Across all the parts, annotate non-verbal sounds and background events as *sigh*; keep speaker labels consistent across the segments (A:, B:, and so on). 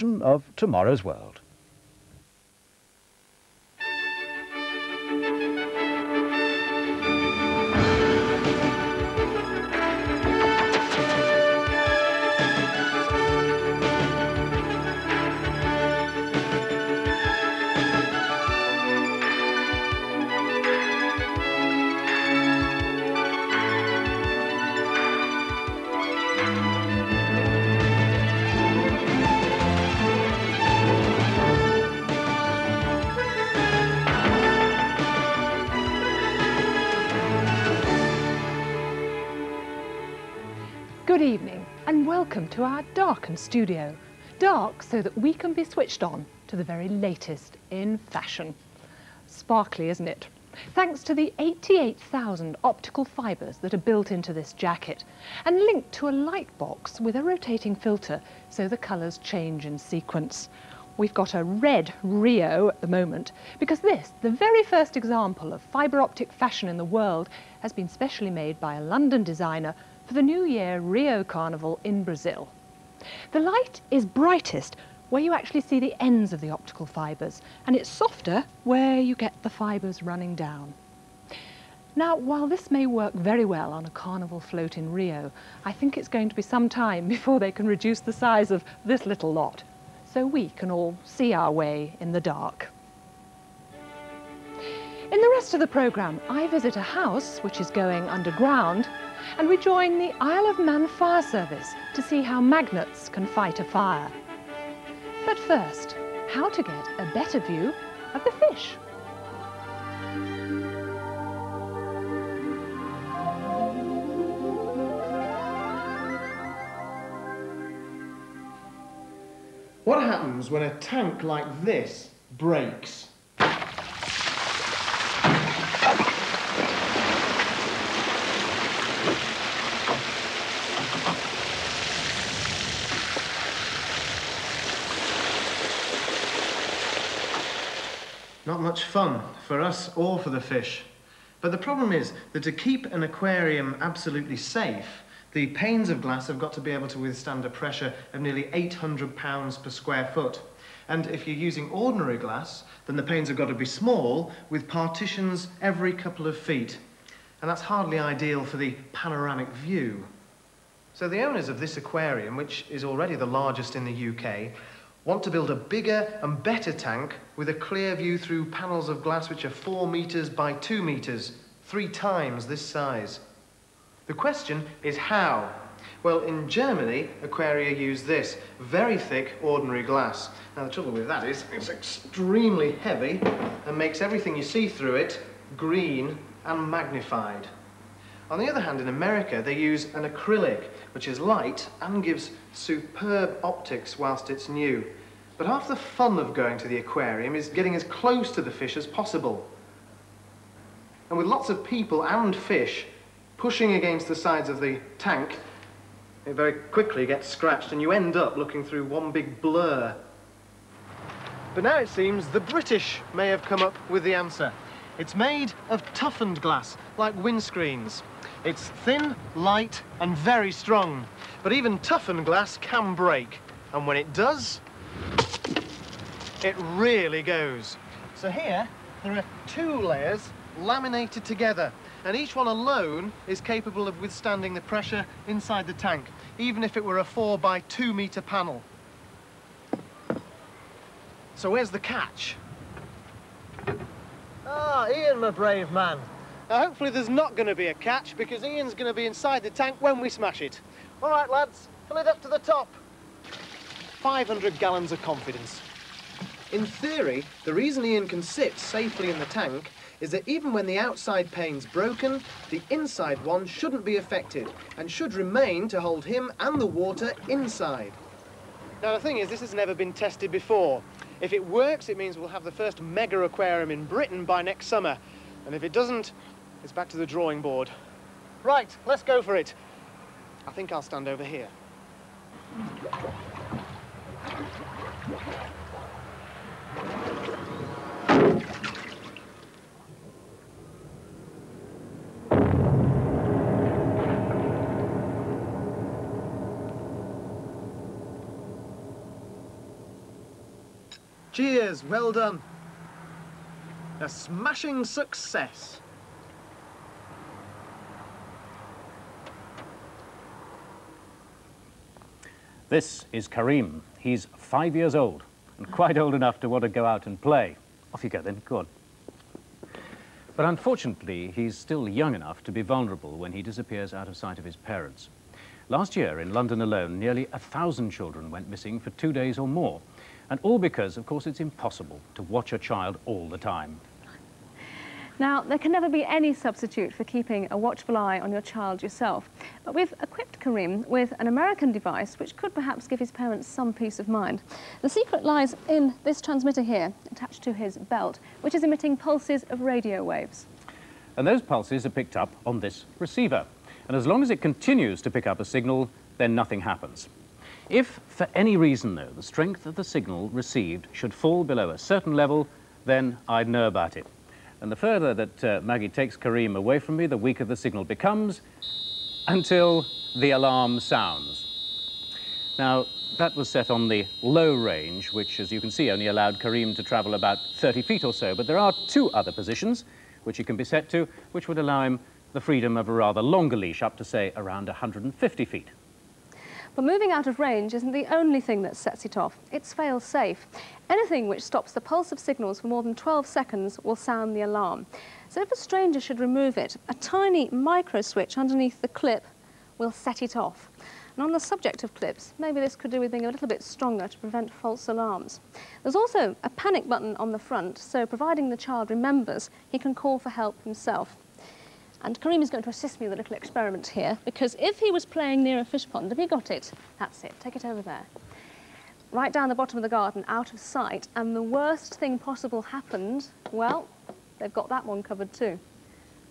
A: of Tomorrow's World.
B: Good evening and welcome to our darkened studio. Dark so that we can be switched on to the very latest in fashion. Sparkly, isn't it? Thanks to the 88,000 optical fibres that are built into this jacket and linked to a light box with a rotating filter so the colours change in sequence. We've got a red Rio at the moment because this, the very first example of fibre optic fashion in the world, has been specially made by a London designer for the New Year Rio Carnival in Brazil. The light is brightest where you actually see the ends of the optical fibres and it's softer where you get the fibres running down. Now, while this may work very well on a carnival float in Rio, I think it's going to be some time *laughs* before they can reduce the size of this little lot, so we can all see our way in the dark. In the rest of the programme, I visit a house which is going underground and we join the Isle of Man Fire Service to see how magnets can fight a fire. But first, how to get a better view of the fish.
C: What happens when a tank like this breaks? Not much fun for us or for the fish. But the problem is that to keep an aquarium absolutely safe, the panes of glass have got to be able to withstand a pressure of nearly 800 pounds per square foot. And if you're using ordinary glass, then the panes have got to be small with partitions every couple of feet. And that's hardly ideal for the panoramic view. So the owners of this aquarium, which is already the largest in the UK, want to build a bigger and better tank with a clear view through panels of glass which are four metres by two metres, three times this size. The question is how? Well, in Germany, Aquaria use this very thick ordinary glass. Now, the trouble with that is it's extremely heavy and makes everything you see through it green and magnified. On the other hand, in America, they use an acrylic, which is light and gives superb optics whilst it's new. But half the fun of going to the aquarium is getting as close to the fish as possible. And with lots of people and fish pushing against the sides of the tank, it very quickly gets scratched and you end up looking through one big blur. But now it seems the British may have come up with the answer. It's made of toughened glass, like windscreens. It's thin, light, and very strong. But even toughened glass can break. And when it does, it really goes. So here, there are two layers laminated together. And each one alone is capable of withstanding the pressure inside the tank, even if it were a four by two metre panel. So where's the catch? Ah, Ian, my brave man. Now, hopefully there's not going to be a catch because Ian's going to be inside the tank when we smash it. All right, lads, fill it up to the top. 500 gallons of confidence. In theory, the reason Ian can sit safely in the tank is that even when the outside pane's broken, the inside one shouldn't be affected and should remain to hold him and the water inside. Now, the thing is, this has never been tested before. If it works, it means we'll have the first mega aquarium in Britain by next summer. And if it doesn't, it's back to the drawing board. Right, let's go for it. I think I'll stand over here. Cheers, well done. A smashing success.
A: This is Karim. He's five years old and quite old enough to want to go out and play. Off you go then, go on. But unfortunately, he's still young enough to be vulnerable when he disappears out of sight of his parents. Last year in London alone, nearly a thousand children went missing for two days or more. And all because, of course, it's impossible to watch a child all the time.
D: Now, there can never be any substitute for keeping a watchful eye on your child yourself. But we've equipped Karim with an American device which could perhaps give his parents some peace of mind. The secret lies in this transmitter here, attached to his belt, which is emitting pulses of radio waves.
A: And those pulses are picked up on this receiver. And as long as it continues to pick up a signal, then nothing happens. If, for any reason, though, the strength of the signal received should fall below a certain level, then I'd know about it. And the further that uh, Maggie takes Kareem away from me, the weaker the signal becomes, until the alarm sounds. Now, that was set on the low range, which, as you can see, only allowed Kareem to travel about 30 feet or so. But there are two other positions which he can be set to, which would allow him the freedom of a rather longer leash, up to, say, around 150 feet.
D: But moving out of range isn't the only thing that sets it off. It's fail-safe. Anything which stops the pulse of signals for more than 12 seconds will sound the alarm. So if a stranger should remove it, a tiny micro switch underneath the clip will set it off. And on the subject of clips, maybe this could do with being a little bit stronger to prevent false alarms. There's also a panic button on the front, so providing the child remembers, he can call for help himself. And Karim is going to assist me with a little experiment here, because if he was playing near a fish pond, have you got it? That's it, take it over there. Right down the bottom of the garden, out of sight, and the worst thing possible happened, well, they've got that one covered too.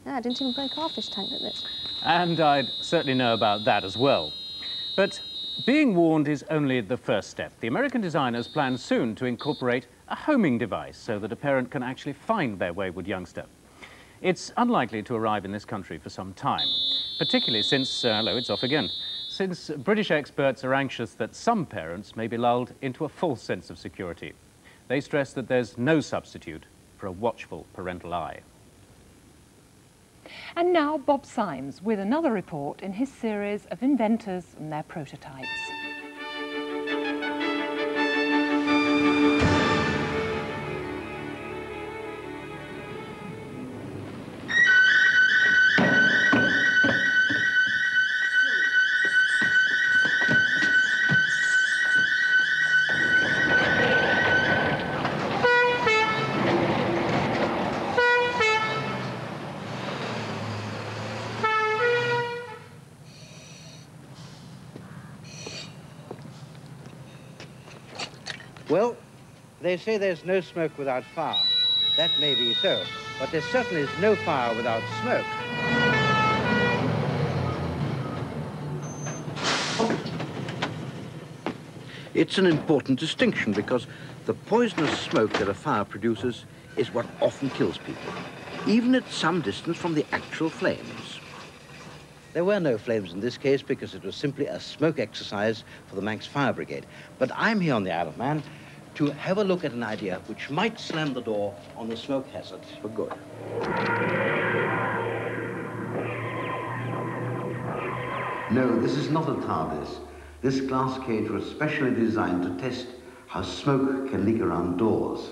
D: Yeah, I didn't even break our fish tank, did it?
A: And I'd certainly know about that as well. But being warned is only the first step. The American designers plan soon to incorporate a homing device so that a parent can actually find their wayward youngster. It's unlikely to arrive in this country for some time, particularly since, uh, hello, it's off again, since British experts are anxious that some parents may be lulled into a false sense of security. They stress that there's no substitute for a watchful parental eye.
B: And now Bob Symes with another report in his series of inventors and their prototypes.
E: They say there's no smoke without fire. That may be so, but there certainly is no fire without smoke. It's an important distinction because the poisonous smoke that a fire produces is what often kills people, even at some distance from the actual flames. There were no flames in this case because it was simply a smoke exercise for the Manx Fire Brigade. But I'm here on the Isle of Man to have a look at an idea which might slam the door on the smoke hazard for good. No, this is not a TARDIS. This glass cage was specially designed to test how smoke can leak around doors.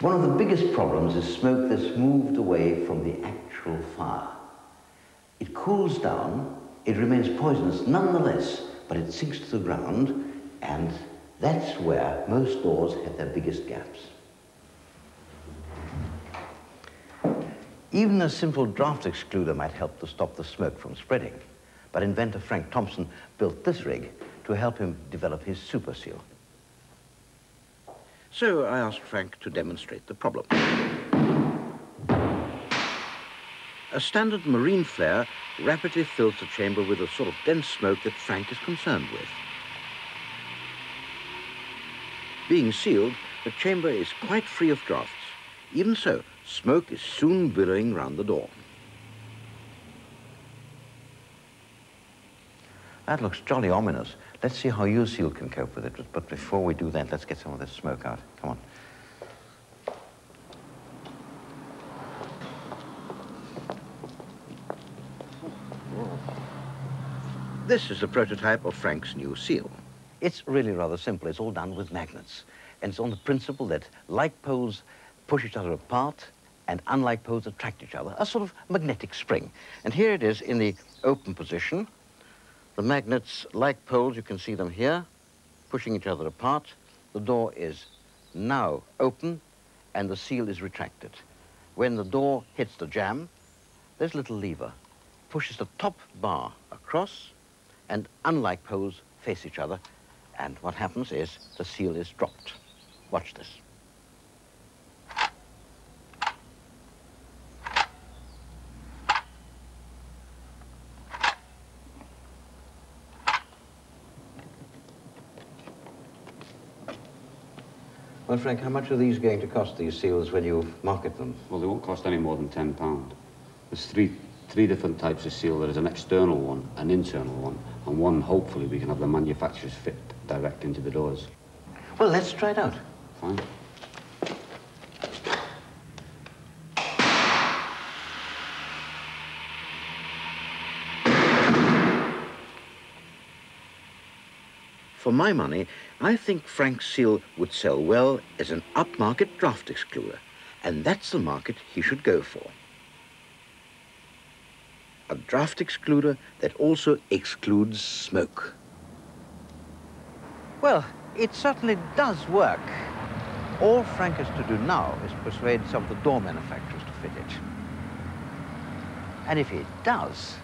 E: One of the biggest problems is smoke that's moved away from the actual fire. It cools down, it remains poisonous nonetheless, but it sinks to the ground, and that's where most doors have their biggest gaps. Even a simple draft excluder might help to stop the smoke from spreading. But inventor Frank Thompson built this rig to help him develop his super seal. So I asked Frank to demonstrate the problem. A standard marine flare rapidly fills the chamber with the sort of dense smoke that Frank is concerned with. Being sealed, the chamber is quite free of drafts. Even so, smoke is soon billowing round the door. That looks jolly ominous. Let's see how your seal can cope with it. But before we do that, let's get some of this smoke out. Come on. This is a prototype of Frank's new seal. It's really rather simple. It's all done with magnets. And it's on the principle that like poles push each other apart and unlike poles attract each other, a sort of magnetic spring. And here it is in the open position. The magnets, like poles, you can see them here, pushing each other apart. The door is now open and the seal is retracted. When the door hits the jamb, this little lever, pushes the top bar across, and unlike poles face each other, and what happens is the seal is dropped. Watch this. Well, Frank, how much are these going to cost, these seals, when you market them?
F: Well, they won't cost any more than £10. There's three, three different types of seal. There is an external one, an internal one, and one, hopefully, we can have the manufacturers fit direct into the doors.
E: Well, let's try it out.
F: Fine.
E: For my money, I think Frank Seal would sell well as an upmarket draft excluder, and that's the market he should go for. A draft excluder that also excludes smoke. Well, it certainly does work. All Frank has to do now is persuade some of the door manufacturers to fit it. And if he does,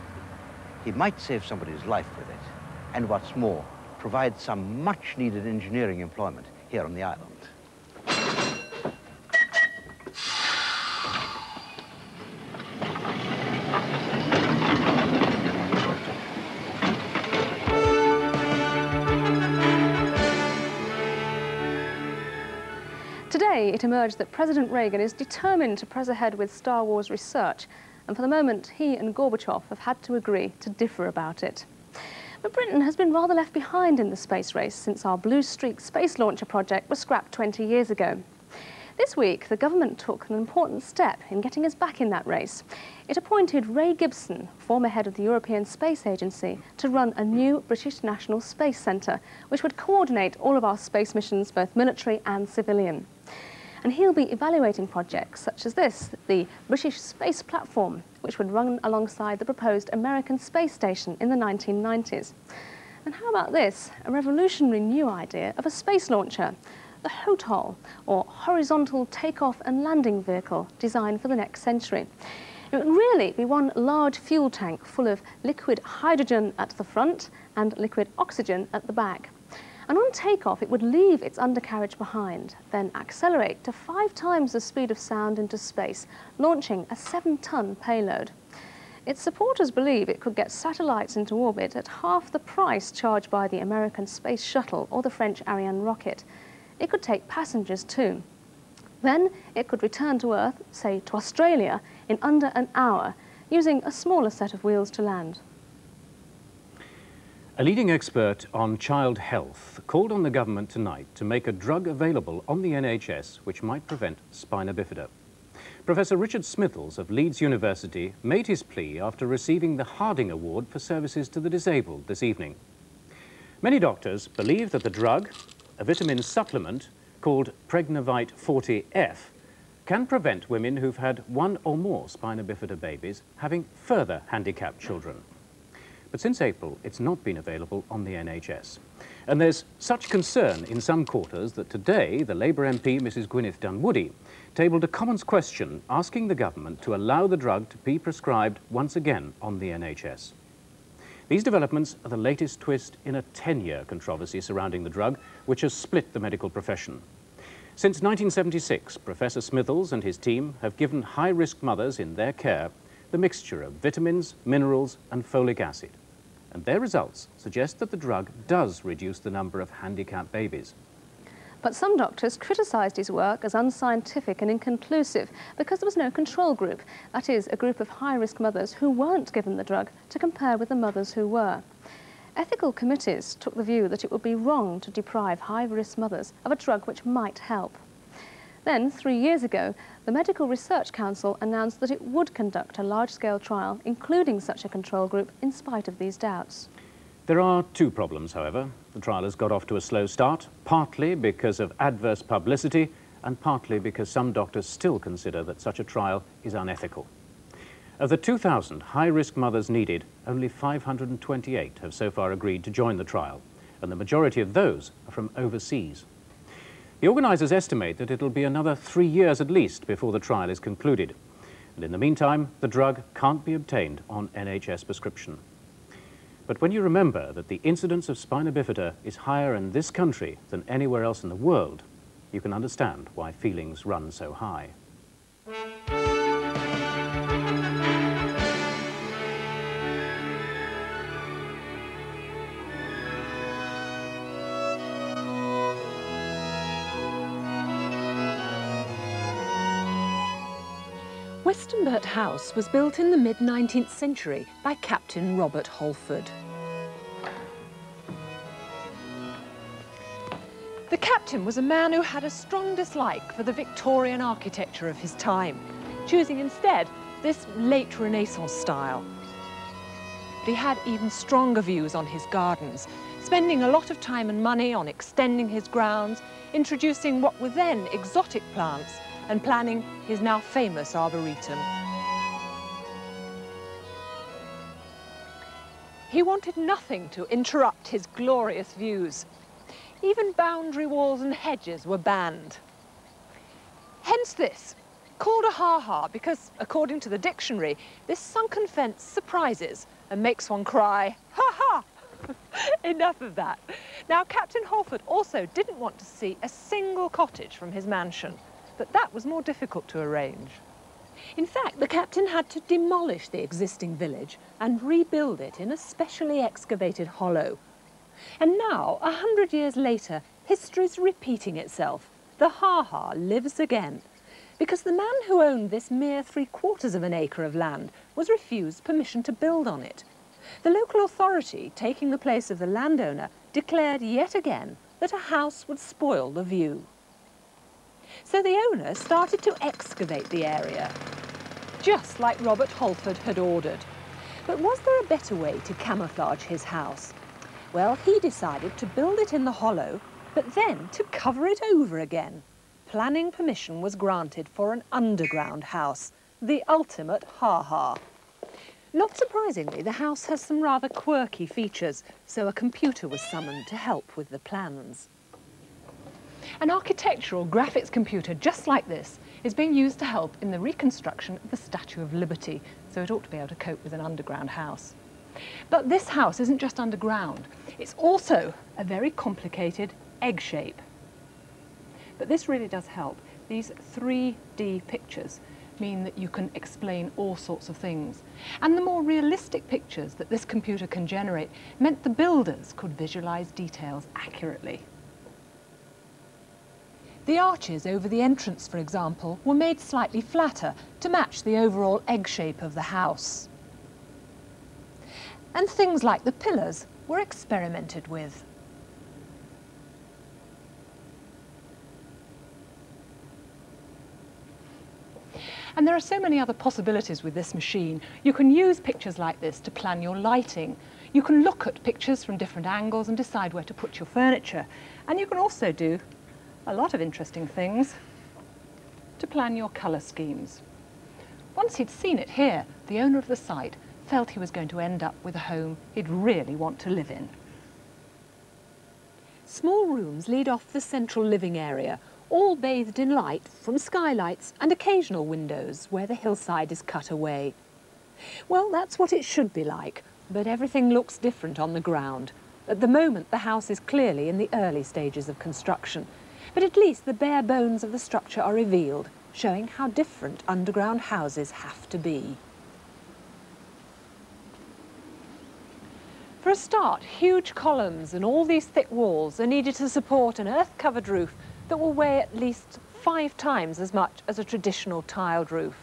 E: he might save somebody's life with it. And what's more, provide some much-needed engineering employment here on the island.
D: Today, it emerged that President Reagan is determined to press ahead with Star Wars research, and for the moment, he and Gorbachev have had to agree to differ about it. But Britain has been rather left behind in the space race since our Blue Streak space launcher project was scrapped 20 years ago. This week, the government took an important step in getting us back in that race. It appointed Roy Gibson, former head of the European Space Agency, to run a new British National Space Centre, which would coordinate all of our space missions, both military and civilian. And he'll be evaluating projects such as this, the British Space Platform, which would run alongside the proposed American space station in the 1990s. And how about this, a revolutionary new idea of a space launcher, the HOTOL, or Horizontal Takeoff and Landing Vehicle, designed for the next century. It would really be one large fuel tank full of liquid hydrogen at the front and liquid oxygen at the back. And on takeoff, it would leave its undercarriage behind, then accelerate to five times the speed of sound into space, launching a seven-ton payload. Its supporters believe it could get satellites into orbit at half the price charged by the American Space Shuttle or the French Ariane rocket. It could take passengers too. Then it could return to Earth, say to Australia, in under an hour, using a smaller set of wheels to land.
A: A leading expert on child health called on the government tonight to make a drug available on the NHS which might prevent spina bifida. Professor Richard Smithells of Leeds University made his plea after receiving the Harding Award for Services to the Disabled this evening. Many doctors believe that the drug, a vitamin supplement called Pregnavite Forte F, can prevent women who've had one or more spina bifida babies having further handicapped children. But since April, it's not been available on the NHS. And there's such concern in some quarters that today the Labour MP, Mrs Gwyneth Dunwoody, tabled a Commons question asking the government to allow the drug to be prescribed once again on the NHS. These developments are the latest twist in a 10-year controversy surrounding the drug, which has split the medical profession. Since 1976, Professor Smithells and his team have given high-risk mothers in their care the mixture of vitamins, minerals and folic acid. And their results suggest that the drug does reduce the number of handicapped babies.
D: But some doctors criticised his work as unscientific and inconclusive because there was no control group, that is, a group of high-risk mothers who weren't given the drug to compare with the mothers who were. Ethical committees took the view that it would be wrong to deprive high-risk mothers of a drug which might help. Then, three years ago, the Medical Research Council announced that it would conduct a large-scale trial, including such a control group, in spite of these doubts.
A: There are two problems, however. The trial has got off to a slow start, partly because of adverse publicity and partly because some doctors still consider that such a trial is unethical. Of the 2,000 high-risk mothers needed, only 528 have so far agreed to join the trial, and the majority of those are from overseas. The organisers estimate that it'll be another three years at least before the trial is concluded. And in the meantime, the drug can't be obtained on NHS prescription. But when you remember that the incidence of spina bifida is higher in this country than anywhere else in the world, you can understand why feelings run so high.
B: Westonbirt House was built in the mid-19th century by Captain Robert Holford. The captain was a man who had a strong dislike for the Victorian architecture of his time, choosing instead this late Renaissance style. But he had even stronger views on his gardens, spending a lot of time and money on extending his grounds, introducing what were then exotic plants and planning his now famous arboretum. He wanted nothing to interrupt his glorious views. Even boundary walls and hedges were banned. Hence this, called a ha-ha because, according to the dictionary, this sunken fence surprises and makes one cry, ha-ha! *laughs* Enough of that. Now, Captain Holford also didn't want to see a single cottage from his mansion but that was more difficult to arrange. In fact, the captain had to demolish the existing village and rebuild it in a specially excavated hollow. And now, a hundred years later, history's repeating itself. The ha-ha lives again. Because the man who owned this mere three quarters of an acre of land was refused permission to build on it. The local authority, taking the place of the landowner, declared yet again that a house would spoil the view. So the owner started to excavate the area, just like Robert Holford had ordered. But was there a better way to camouflage his house? Well, he decided to build it in the hollow, but then to cover it over again. Planning permission was granted for an underground house, the ultimate ha-ha. Not surprisingly, the house has some rather quirky features, so a computer was summoned to help with the plans. An architectural graphics computer just like this is being used to help in the reconstruction of the Statue of Liberty, so it ought to be able to cope with an underground house. But this house isn't just underground, it's also a very complicated egg shape. But this really does help. These 3D pictures mean that you can explain all sorts of things. And the more realistic pictures that this computer can generate meant the builders could visualize details accurately. The arches over the entrance, for example, were made slightly flatter to match the overall egg shape of the house. And things like the pillars were experimented with. And there are so many other possibilities with this machine. You can use pictures like this to plan your lighting. You can look at pictures from different angles and decide where to put your furniture. And you can also do a lot of interesting things to plan your colour schemes. Once he'd seen it here, the owner of the site felt he was going to end up with a home he'd really want to live in. Small rooms lead off the central living area, all bathed in light from skylights and occasional windows where the hillside is cut away. Well, that's what it should be like, but everything looks different on the ground. At the moment, the house is clearly in the early stages of construction, but at least the bare bones of the structure are revealed, showing how different underground houses have to be. For a start, huge columns and all these thick walls are needed to support an earth-covered roof that will weigh at least five times as much as a traditional tiled roof.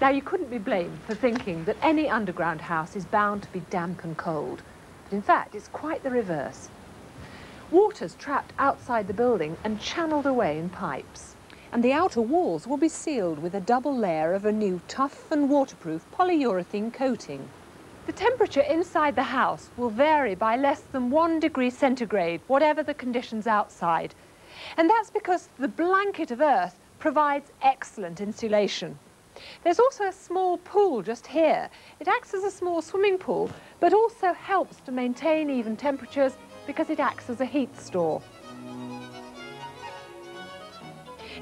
B: Now, you couldn't be blamed for thinking that any underground house is bound to be damp and cold. But in fact, it's quite the reverse. Water's trapped outside the building and channeled away in pipes. And the outer walls will be sealed with a double layer of a new tough and waterproof polyurethane coating. The temperature inside the house will vary by less than one degree centigrade, whatever the conditions outside. And that's because the blanket of earth provides excellent insulation. There's also a small pool just here. It acts as a small swimming pool, but also helps to maintain even temperatures because it acts as a heat store.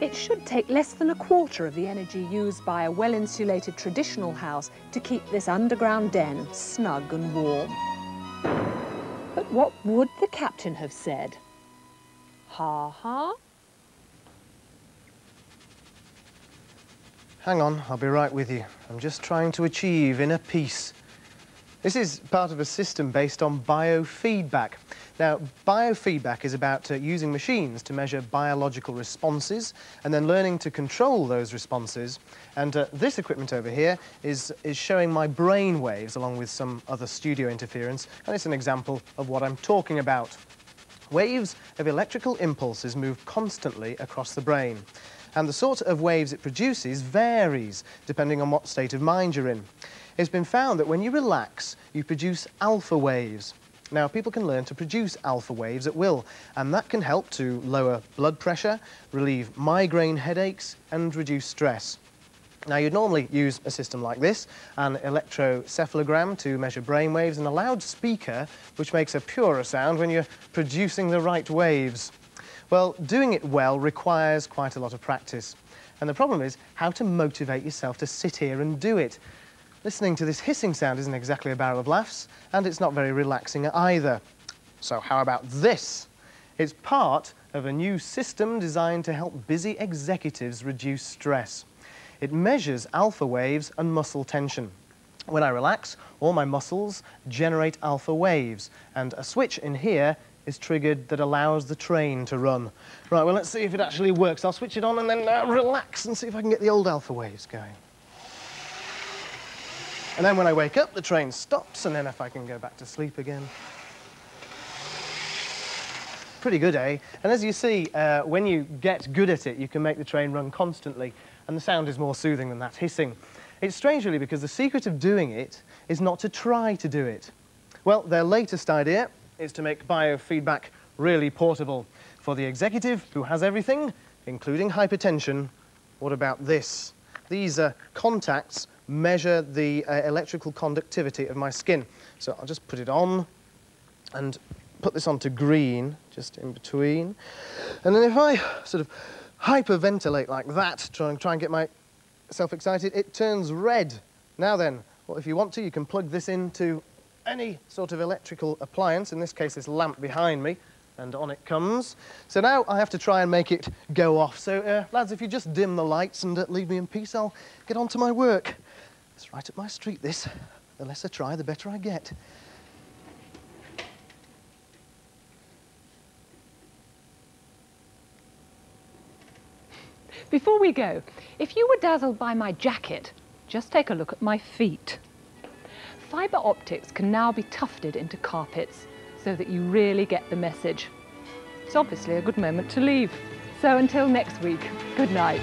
B: It should take less than a quarter of the energy used by a well-insulated traditional house to keep this underground den snug and warm. But what would the captain have said? Ha ha.
C: Hang on, I'll be right with you. I'm just trying to achieve inner peace. This is part of a system based on biofeedback. Now, biofeedback is about uh, using machines to measure biological responses and then learning to control those responses. And uh, this equipment over here is, is showing my brain waves along with some other studio interference, and it's an example of what I'm talking about. Waves of electrical impulses move constantly across the brain and the sort of waves it produces varies depending on what state of mind you're in. It's been found that when you relax, you produce alpha waves. Now, people can learn to produce alpha waves at will, and that can help to lower blood pressure, relieve migraine headaches, and reduce stress. Now, you'd normally use a system like this, an electrocephalogram to measure brain waves, and a loudspeaker, which makes a purer sound when you're producing the right waves. Well, doing it well requires quite a lot of practice. And the problem is how to motivate yourself to sit here and do it. Listening to this hissing sound isn't exactly a barrel of laughs, and it's not very relaxing either. So how about this? It's part of a new system designed to help busy executives reduce stress. It measures alpha waves and muscle tension. When I relax, all my muscles generate alpha waves, and a switch in here is triggered that allows the train to run. Right, well, let's see if it actually works. I'll switch it on and then uh, relax and see if I can get the old alpha waves going. And then when I wake up, the train stops, and then if I can go back to sleep again. Pretty good, eh? And as you see, uh, when you get good at it, you can make the train run constantly, and the sound is more soothing than that hissing. It's strange, really, because the secret of doing it is not to try to do it. Well, their latest idea is to make biofeedback really portable. For the executive who has everything, including hypertension, what about this? These uh, contacts measure the uh, electrical conductivity of my skin. So I'll just put it on and put this onto green, just in between. And then if I sort of hyperventilate like that, try and, try and get myself excited, it turns red. Now then, well, if you want to, you can plug this into any sort of electrical appliance, in this case this lamp behind me, and on it comes. So now I have to try and make it go off. So uh, lads, if you just dim the lights and uh, leave me in peace, I'll get on to my work. It's right up my street, this. The less I try, the better I get.
B: Before we go, if you were dazzled by my jacket, just take a look at my feet. Fibre optics can now be tufted into carpets so that you really get the message. It's obviously a good moment to leave. So until next week, good night.